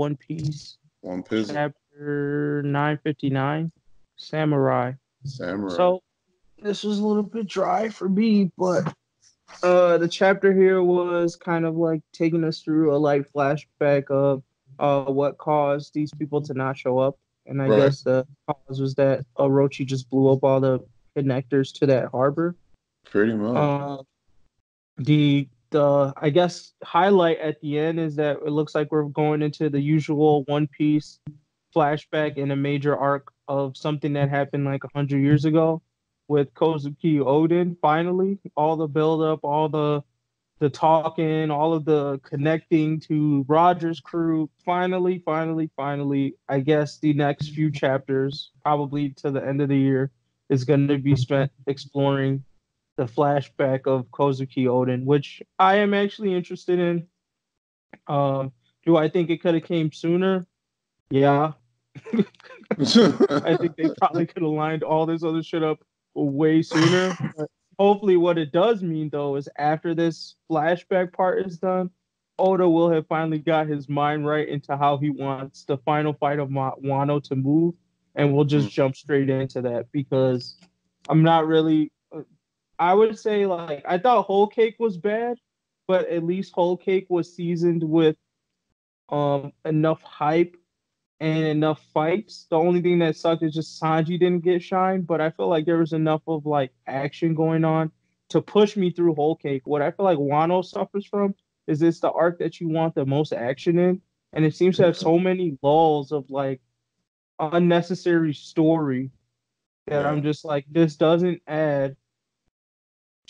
One Piece. One Piece. Chapter nine fifty nine. Samurai. Samurai. So this was a little bit dry for me, but uh the chapter here was kind of like taking us through a light flashback of uh what caused these people to not show up. And I Right. guess the cause was that Orochi just blew up all the connectors to that harbor. Pretty much. Uh, the the I guess highlight at the end is that it looks like we're going into the usual One Piece flashback in a major arc of something that happened like hundred years ago with Kozuki Oden. Finally, all the build up, all the the talking, all of the connecting to Rogers' crew. Finally, finally, finally, I guess the next few chapters, probably to the end of the year, is going to be spent exploring the flashback of Kozuki Oden, which I am actually interested in. Um, do I think it could have came sooner? Yeah, I think they probably could have lined all this other shit up way sooner. But hopefully, what it does mean though is after this flashback part is done, Oda will have finally got his mind right into how he wants the final fight of Ma- Wano to move, and we'll just Mm. jump straight into that because I'm not really. I would say like I thought Whole Cake was bad, but at least Whole Cake was seasoned with um enough hype and enough fights. The only thing that sucked is just Sanji didn't get shine, but I feel like there was enough of like action going on to push me through Whole Cake. What I feel like Wano suffers from is it's the arc that you want the most action in, and it seems to have so many lulls of like unnecessary story that I'm just like this doesn't add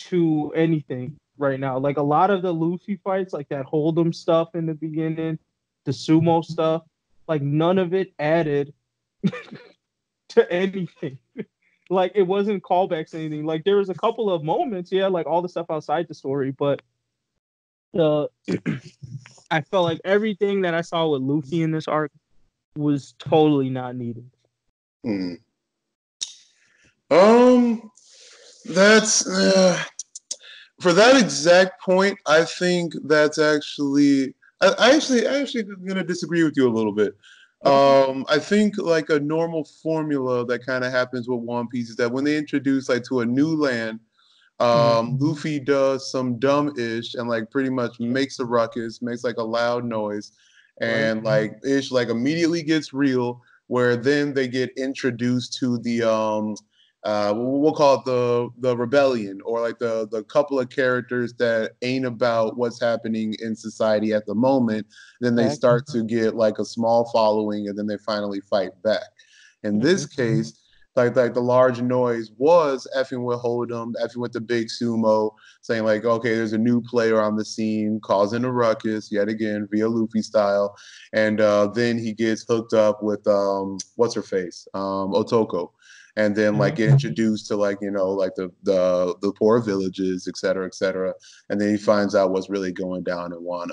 to anything right now. Like a lot of the Luffy fights, like that Holdem stuff in the beginning, the sumo stuff, like none of it added to anything. like it wasn't callbacks anything. Like there was a couple of moments, yeah, like all the stuff outside the story, but uh I felt like everything that I saw with Luffy in this arc was totally not needed. Hmm. Um, that's uh, for that exact point. I think that's actually. I, I actually, I actually gonna disagree with you a little bit. Um, I think like a normal formula that kind of happens with One Piece is that when they introduce like to a new land, um, Luffy does some dumb ish and like pretty much makes a ruckus, makes like a loud noise, and like ish like immediately gets real. Where then they get introduced to the um, uh, we'll call it the the rebellion or like the the couple of characters that ain't about what's happening in society at the moment. Then they start to get like a small following, and then they finally fight back. In this Mhm. case, like like the large noise was effing with Holdem, effing with the big sumo, saying like, okay, there's a new player on the scene, causing a ruckus yet again via Luffy style, and uh, then he gets hooked up with um, what's her face, um, Otoko, and then like get mm-hmm. introduced to like you know like the the the poor villages, et cetera, et cetera, and then he finds out what's really going down in Wano.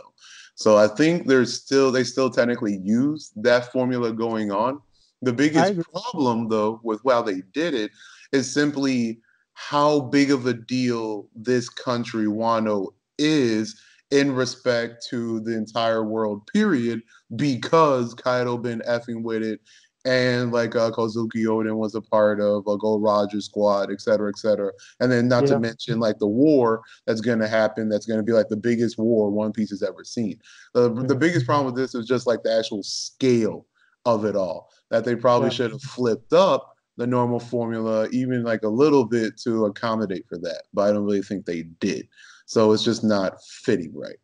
So I think there's still they still technically use that formula going on. The biggest problem though with how they did it is simply how big of a deal this country Wano is in respect to the entire world period because Kaido been effing with it and like uh, Kozuki Oden was a part of a Gold Roger squad, et cetera, et cetera. And then not Yeah. to mention like the war that's going to happen, that's going to be like the biggest war One Piece has ever seen. The, the biggest problem with this is just like the actual scale of it all, that they probably Yeah. should have flipped up the normal formula even like a little bit to accommodate for that. But I don't really think they did. So it's just not fitting right.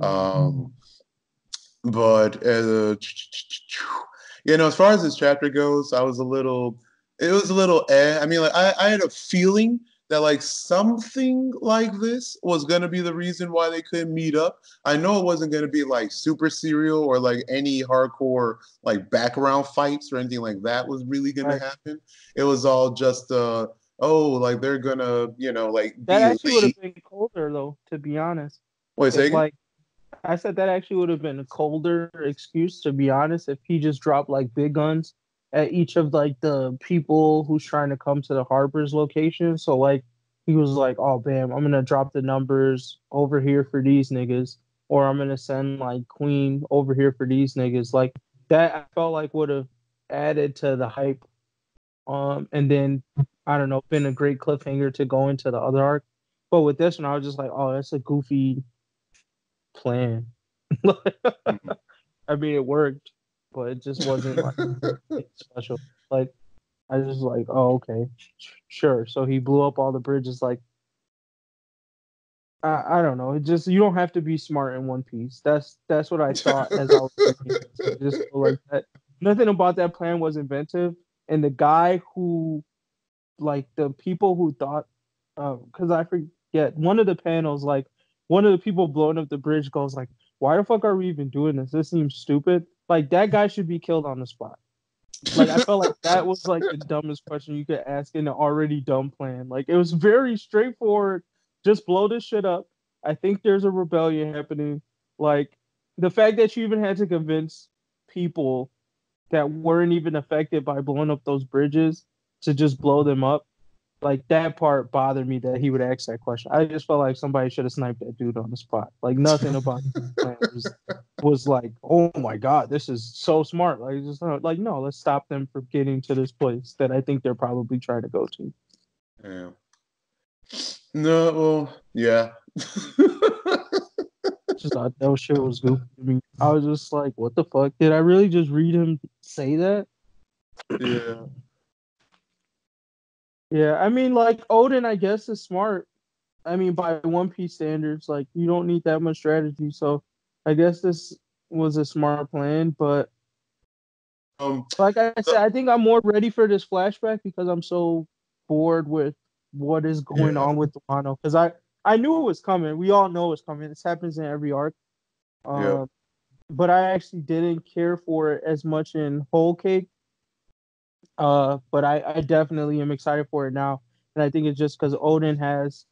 Um, but uh, you know, as far as this chapter goes, I was a little, it was a little eh. I mean, like I, I had a feeling that like something like this was gonna be the reason why they couldn't meet up. I know it wasn't gonna be like super serial or like any hardcore like background fights or anything like that was really gonna Right. happen. It was all just uh oh like they're gonna you know like That be actually would have been colder though, to be honest. Wait, say like I said that actually would have been a colder excuse to be honest if he just dropped like big guns at each of like the people who's trying to come to the harbor's location. So like he was like, "Oh bam, I'm gonna drop the numbers over here for these niggas," or I'm gonna send like Queen over here for these niggas. Like that, I felt like would have added to the hype. Um, and then I don't know, been a great cliffhanger to go into the other arc. But with this one, I was just like, oh, that's a goofy plan. I mean, it worked, but it just wasn't like special. Like, I just like, oh, okay, sure. So he blew up all the bridges. Like, I, I don't know. It just you don't have to be smart in One Piece. That's that's what I thought as I was thinking. just like that. Nothing about that plan was inventive, and the guy who, like, the people who thought, because uh, I forget one of the panels, like one of the people blowing up the bridge goes like, "Why the fuck are we even doing this? This seems stupid." Like that guy should be killed on the spot. Like I felt like that was like the dumbest question you could ask in an already dumb plan. Like it was very straightforward. Just blow this shit up. I think there's a rebellion happening. Like the fact that you even had to convince people that weren't even affected by blowing up those bridges to just blow them up like that part bothered me that he would ask that question. I just felt like somebody should have sniped that dude on the spot. Like nothing about was, was like, oh my god, this is so smart. Like just uh, like no, let's stop them from getting to this place that I think they're probably trying to go to. Yeah. No, well, yeah. just thought that shit was goofy. I was just like, what the fuck? Did I really just read him say that? Yeah. Yeah, I mean, like Oden, I guess is smart. I mean, by One Piece standards, like you don't need that much strategy. So, I guess this was a smart plan. But, um, like I said, I think I'm more ready for this flashback because I'm so bored with what is going yeah. on with Wano. Because I I knew it was coming. We all know it's coming. This happens in every arc. Um, yeah. But I actually didn't care for it as much in Whole Cake uh, but I, I definitely am excited for it now, and I think it's just because Oden has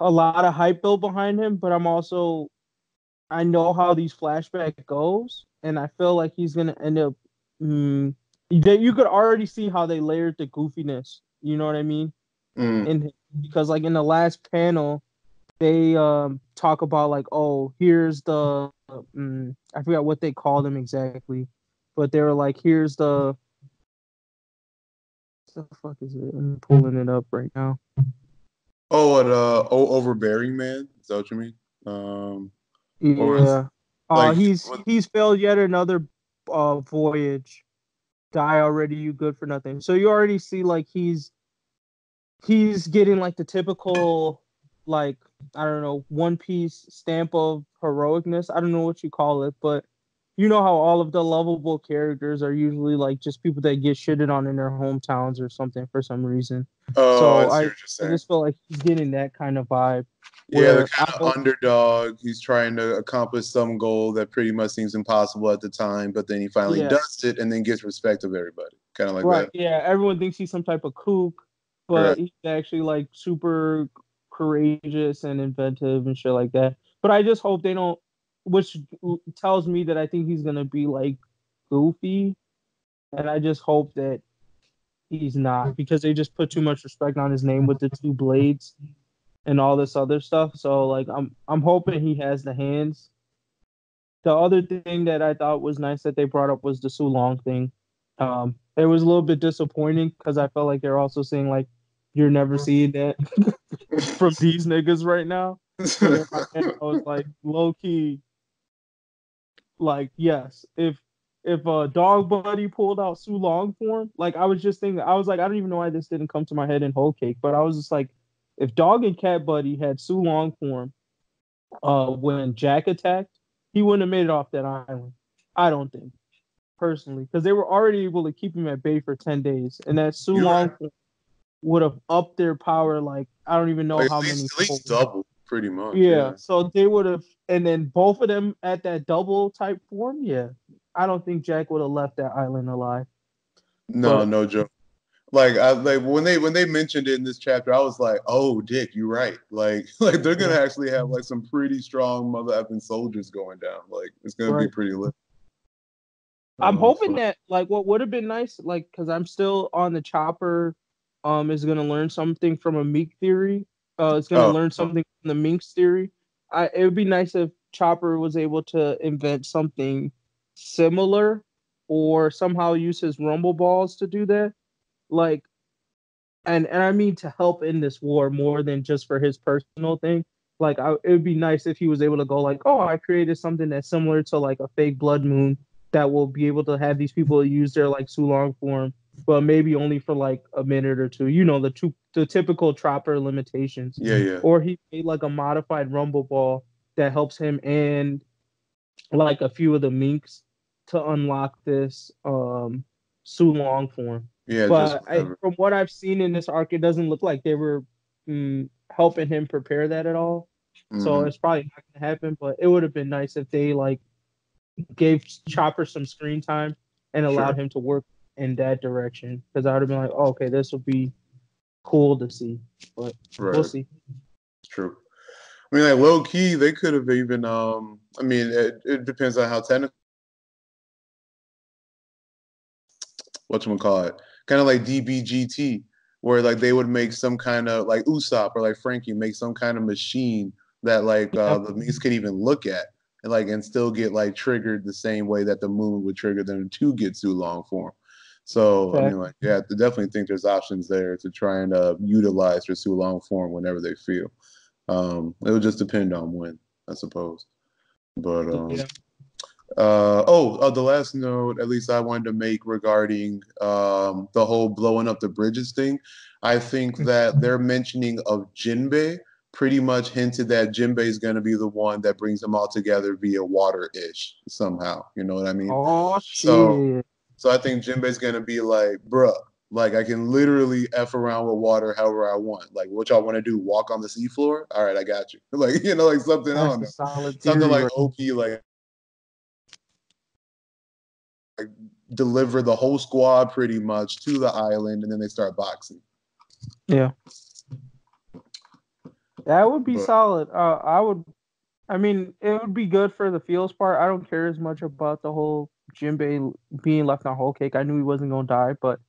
a lot of hype built behind him. But I'm also, I know how these flashback goes, and I feel like he's gonna end up. Mm, you could already see how they layered the goofiness. You know what I mean? Mm. And because like in the last panel, they um talk about like, oh, here's the um, I forgot what they called them exactly, but they were like, here's the the fuck is it? I'm pulling it up right now. Oh, what uh oh overbearing man? Is that what you mean? Um Yeah. Uh like, he's what? he's failed yet another uh voyage. Die already, you good for nothing. So you already see like he's he's getting like the typical like I don't know, one piece stamp of heroicness. I don't know what you call it, but you know how all of the lovable characters are usually like just people that get shitted on in their hometowns or something for some reason. Oh, so I, I just feel like he's getting that kind of vibe. Yeah, the kind of underdog. He's trying to accomplish some goal that pretty much seems impossible at the time, but then he finally yeah. does it and then gets respect of everybody. Kind of like right. that. Yeah, everyone thinks he's some type of kook, but he's actually like super courageous and inventive and shit like that. But I just hope they don't which tells me that I think he's gonna be like goofy, and I just hope that he's not because they just put too much respect on his name with the two blades and all this other stuff. So like I'm I'm hoping he has the hands. The other thing that I thought was nice that they brought up was the Sulong thing. Um, it was a little bit disappointing because I felt like they're also saying like you're never seeing that from these niggas right now. I was like low key like yes, if if a dog buddy pulled out Sulong form, like I was just thinking, I was like, I don't even know why this didn't come to my head in whole cake, but I was just like, if dog and cat buddy had Sulong form, uh, when Jack attacked, he wouldn't have made it off that island. I don't think, personally, because they were already able to keep him at bay for ten days, and that Sulong would have upped their power. Like I don't even know like how least, many. At least double pretty much. Yeah, yeah. So they would have, and then both of them at that double type form. Yeah, I don't think Jack would have left that island alive. No, but, no joke. Like I like when they when they mentioned it in this chapter, I was like, "Oh, Dick, you're right." Like, like they're gonna actually have like some pretty strong mother effing soldiers going down. Like, it's gonna right. be pretty lit. I'm um, hoping that like what would have been nice, like, because I'm still on the chopper, um, is gonna learn something from a meek theory uh, is going to oh. learn something from the Minx theory. I, it would be nice if Chopper was able to invent something similar or somehow use his rumble balls to do that. Like and and I mean to help in this war more than just for his personal thing. Like I, it would be nice if he was able to go like, oh, I created something that's similar to like a fake blood moon that will be able to have these people use their like Sulong form, but maybe only for like a minute or two. You know the two the typical Chopper limitations. Yeah, yeah. Or he made like a modified Rumble Ball that helps him and like a few of the minks to unlock this um Sulong form. Yeah, but I, from what I've seen in this arc, it doesn't look like they were mm, helping him prepare that at all. Mm-hmm. So it's probably not gonna happen. But it would have been nice if they like gave Chopper some screen time and allowed sure. him to work in that direction. Because I would have been like, oh, okay, this will be cool to see. But right. we'll see. True. I mean, like low key, they could have even. Um, I mean, it, it depends on how technical. What you call it? Kind of like DBGT, where like they would make some kind of like Usopp or like Franky make some kind of machine that like uh, the M's could even look at and like and still get like triggered the same way that the moon would trigger them to get Sulong form. So okay. I mean, like, yeah, I definitely think there's options there to try and uh, utilize their Sulong form whenever they feel. Um, it would just depend on when, I suppose. But um, yeah. uh, oh, uh, the last note, at least I wanted to make regarding um, the whole blowing up the bridges thing. I think that their mentioning of Jinbei pretty much hinted that Jinbei is going to be the one that brings them all together via water-ish somehow. You know what I mean? Oh shit. So I think Jinbei's going to be like, bruh, like I can literally f around with water however I want. Like what y'all want to do? Walk on the seafloor? All right, I got you. Like you know, like something I don't know, something like OP, like, like deliver the whole squad pretty much to the island, and then they start boxing. Yeah. That would be but, solid. Uh, I would. I mean, it would be good for the feels part. I don't care as much about the whole Jinbei being left on whole cake. I knew he wasn't gonna die, but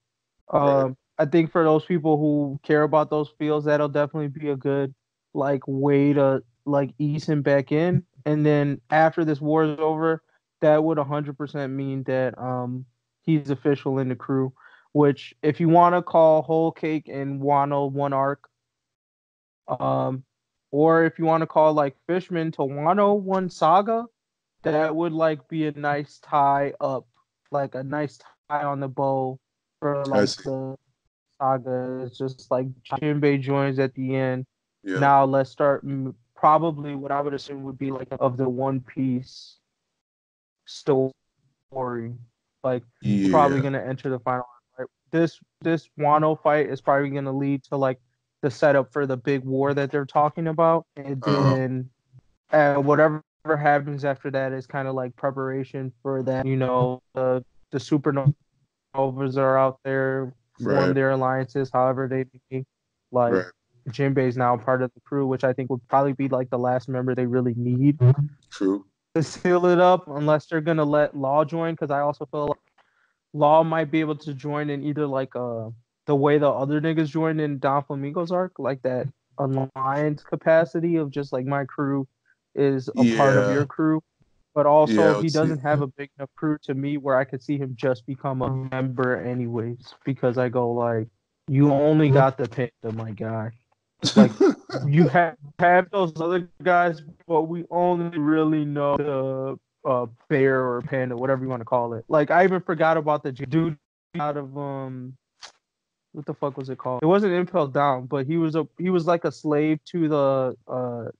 um. I think for those people who care about those feels, that'll definitely be a good like way to like ease him back in. And then after this war is over, that would 100% mean that um he's official in the crew. Which, if you want to call Whole Cake and Wano one arc, um, or if you want to call like Fishman to Wano one saga, that would like be a nice tie up, like a nice tie on the bow for like the saga. It's just like Jinbei joins at the end. Yeah. Now let's start. Probably what I would assume would be like of the One Piece story. Like yeah. probably gonna enter the final. Right? This this Wano fight is probably gonna lead to like the setup for the big war that they're talking about, and uh-huh. then uh, whatever happens after that is kind of like preparation for that. You know, the the supernova Novas are out there, form right. their alliances, however they be. Like right. Jinbei is now part of the crew, which I think would probably be like the last member they really need. True. To seal it up, unless they're gonna let Law join, because I also feel like Law might be able to join in either like uh the way the other niggas joined in Doflamingo's arc, like that alliance capacity of just like my crew is a yeah. part of your crew but also yeah, he doesn't have a big enough crew to me where I could see him just become a member anyways. Because I go like, you only got the panda, my guy. Like you have have those other guys, but we only really know the uh, bear or panda, whatever you want to call it. Like I even forgot about the dude out of um what the fuck was it called? It wasn't Impel Down, but he was a he was like a slave to the uh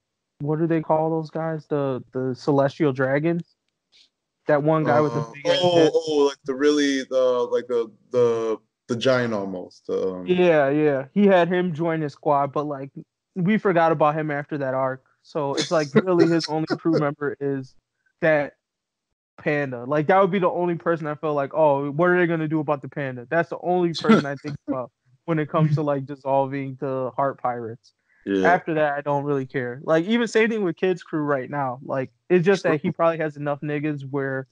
what do they call those guys? The the celestial dragons. That one guy uh, with the uh, big oh oh like the really the like the the the giant almost. Um, yeah, yeah. He had him join his squad, but like we forgot about him after that arc. So it's like really his only crew member is that panda. Like that would be the only person I feel like, oh, what are they gonna do about the panda? That's the only person I think about when it comes to like dissolving the heart pirates. Yeah. After that, I don't really care. Like even same thing with Kids Crew right now. Like it's just that he probably has enough niggas where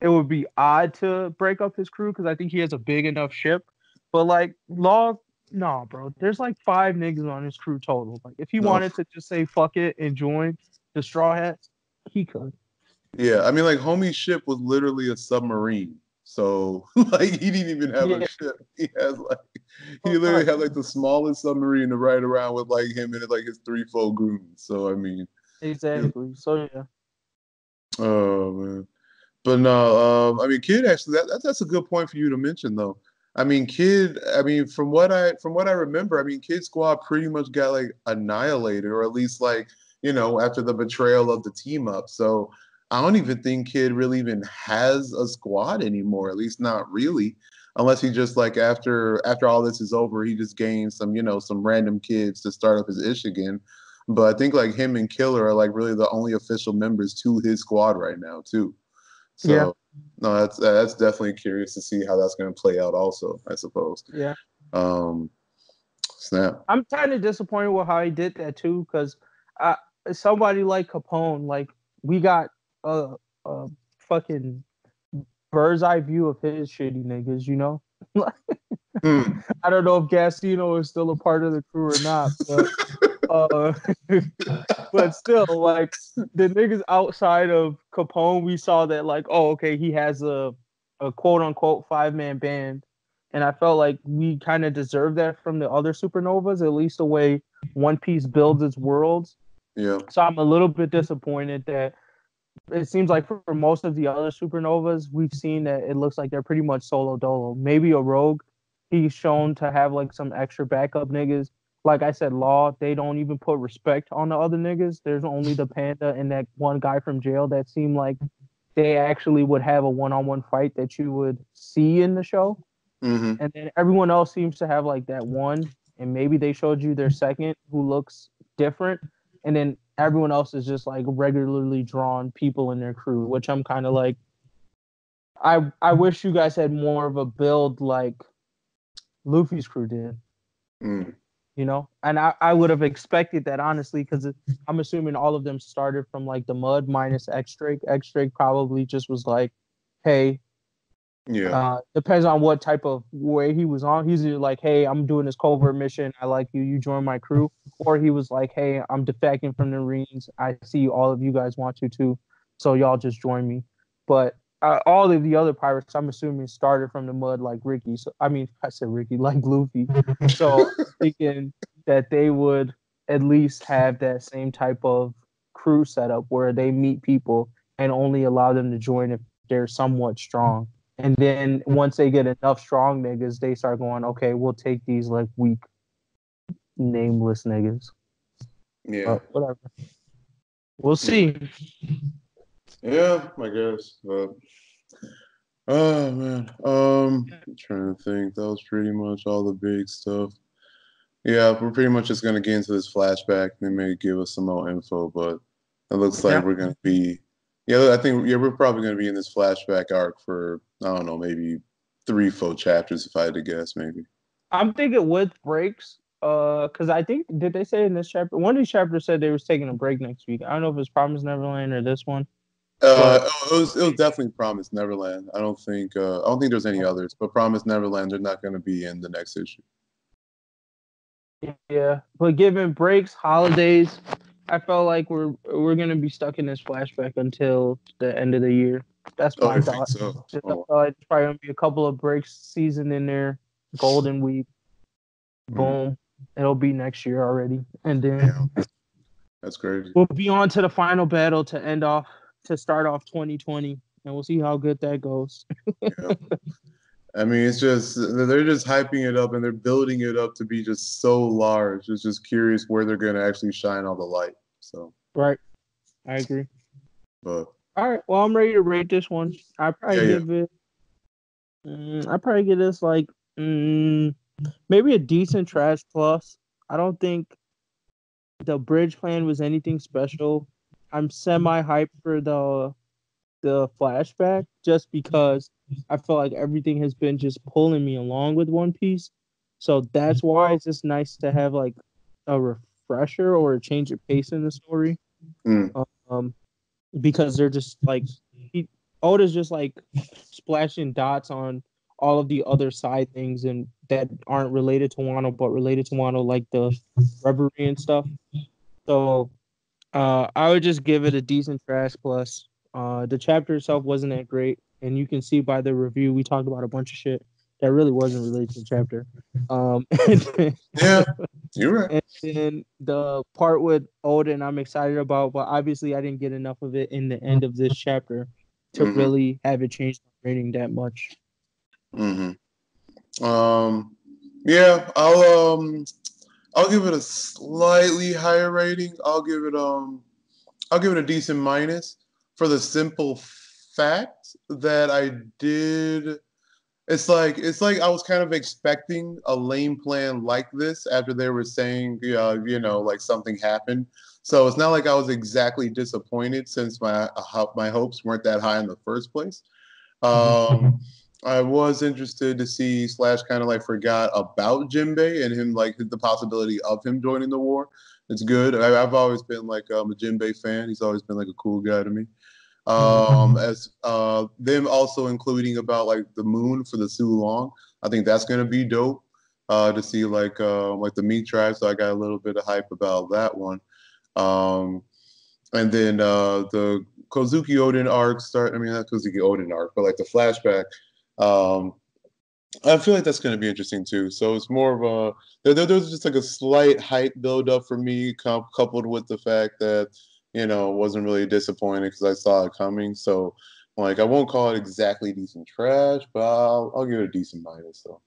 it would be odd to break up his crew because I think he has a big enough ship. But like Law, no, bro. There's like five niggas on his crew total. Like if he no. wanted to just say fuck it and join, the straw hats, he could. Yeah, I mean, like homie ship was literally a submarine. So like he didn't even have yeah. a ship. He has like he oh, literally had like the smallest submarine to ride around with like him and like his three fold goons. So I mean Exactly. Yeah. So yeah. Oh man. But no, um, I mean Kid actually that, that that's a good point for you to mention though. I mean, Kid. I mean, from what I from what I remember, I mean, Kid Squad pretty much got like annihilated, or at least like you know after the betrayal of the team up. So I don't even think Kid really even has a squad anymore. At least not really, unless he just like after after all this is over, he just gains some you know some random kids to start up his ish again. But I think like him and Killer are like really the only official members to his squad right now too. So yeah. no, that's that's definitely curious to see how that's going to play out. Also, I suppose. Yeah. Um, snap. I'm kind of disappointed with how he did that too, because uh, somebody like Capone, like we got a, a fucking bird's eye view of his shitty niggas, you know? mm. I don't know if Gassino is still a part of the crew or not, but uh, but still, like the niggas outside of Capone, we saw that like, oh, okay, he has a a quote unquote five man band. And I felt like we kind of deserve that from the other supernovas, at least the way One Piece builds its worlds. Yeah. So I'm a little bit disappointed that it seems like for, most of the other supernovas, we've seen that it looks like they're pretty much solo dolo. Maybe a rogue, he's shown to have like some extra backup niggas. Like I said, Law, they don't even put respect on the other niggas. There's only the panda and that one guy from jail that seem like they actually would have a one-on-one fight that you would see in the show. Mm-hmm. And then everyone else seems to have like that one, and maybe they showed you their second who looks different and then everyone else is just like regularly drawn people in their crew, which I'm kind of like, I I wish you guys had more of a build like Luffy's crew did. Mm. You know, and I, I would have expected that honestly, because I'm assuming all of them started from like the mud minus X Drake. X Drake probably just was like, hey, yeah. Uh, depends on what type of way he was on. He's either like, "Hey, I'm doing this covert mission. I like you. You join my crew," or he was like, "Hey, I'm defecting from the Marines. I see all of you guys want to too, so y'all just join me." But uh, all of the other pirates, I'm assuming, started from the mud like Ricky. So I mean, I said Ricky like Luffy. So thinking that they would at least have that same type of crew setup where they meet people and only allow them to join if they're somewhat strong and then once they get enough strong niggas, they start going, okay, we'll take these like weak, nameless niggas. Yeah. But whatever. We'll see. Yeah, I guess. But oh man, um, I'm trying to think. That was pretty much all the big stuff. Yeah, we're pretty much just gonna get into this flashback. They may give us some more info, but it looks like yeah. we're gonna be yeah, I think yeah, we're probably going to be in this flashback arc for I don't know, maybe three, four chapters if I had to guess, maybe. I'm thinking with breaks, uh, because I think did they say in this chapter one of these chapters said they was taking a break next week. I don't know if it's Promise Neverland or this one. Uh, it was it was definitely Promise Neverland. I don't think uh, I don't think there's any others, but Promise Neverland they're not going to be in the next issue. Yeah, but given breaks, holidays, I felt like we're we're gonna be stuck in this flashback until the end of the year. That's oh, my oh, thought. So. Just, oh. I it's probably gonna be a couple of breaks season in there, Golden Week, mm. boom. It'll be next year already, and then Damn. that's crazy. We'll be on to the final battle to end off to start off 2020, and we'll see how good that goes. yeah. I mean, it's just they're just hyping it up and they're building it up to be just so large. It's just curious where they're going to actually shine all the light. So right, I agree. But all right, well, I'm ready to rate this one. I probably yeah, give yeah. it. Mm, I probably give this like mm, maybe a decent trash plus. I don't think the bridge plan was anything special. I'm semi hyped for the the flashback just because I feel like everything has been just pulling me along with One Piece. So that's why it's just nice to have like a refresher or a change of pace in the story. Mm. Um, because they're just like he, Oda's just like splashing dots on all of the other side things and that aren't related to Wano but related to Wano, like the reverie and stuff. So Uh, I would just give it a decent trash plus. Uh, the chapter itself wasn't that great, and you can see by the review we talked about a bunch of shit that really wasn't related to the chapter. Um, yeah, you're right. And then the part with Oden, I'm excited about, but obviously I didn't get enough of it in the end of this chapter to mm-hmm. really have it change the rating that much. Mm-hmm. Um, yeah, I'll um, I'll give it a slightly higher rating. I'll give it um, I'll give it a decent minus for the simple fact that I did it's like it's like I was kind of expecting a lame plan like this after they were saying, uh, you know, like something happened. So it's not like I was exactly disappointed since my uh, my hopes weren't that high in the first place. Um, I was interested to see Slash kind of like forgot about Jinbei and him like the possibility of him joining the war. It's good. I, have always been like um, a Jinbei fan. He's always been like a cool guy to me um, as uh, them also including about like the moon for the Sulong. I think that's gonna be dope uh, to see like uh, like the Mink tribe. So I got a little bit of hype about that one. Um, and then uh, the Kozuki Oden arc start. I mean, not Kozuki Oden arc, but like the flashback. Um, I feel like that's going to be interesting too. So it's more of a there, there, there's just like a slight hype build up for me, coupled with the fact that you know, wasn't really disappointed because I saw it coming. So, like, I won't call it exactly decent trash, but I'll, I'll give it a decent minus. So.